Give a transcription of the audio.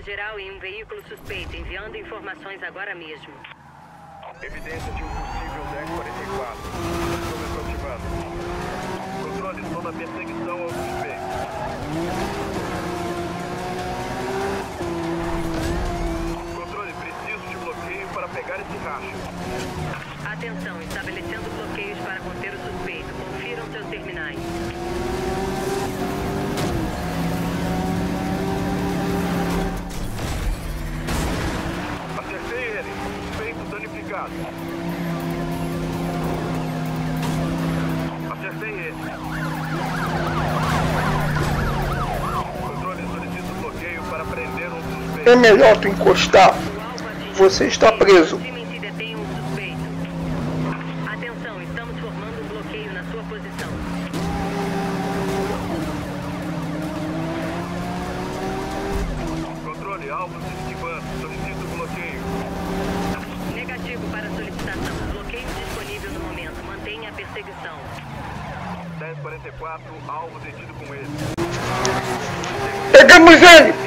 geral em um veículo suspeito, enviando informações agora mesmo. Evidência de um possível 1044. Estou me aproximando. Controle, estou na perseguição ao suspeito. Controle, preciso de bloqueio para pegar esse racho. Atenção, estabelecendo bloqueios danificado. Acertei ele. Controle, bloqueio para prender um suspeito. É melhor tu encostar. Você está preso. Perseguição. 1044, alvo detido com ele. Pegamos ele!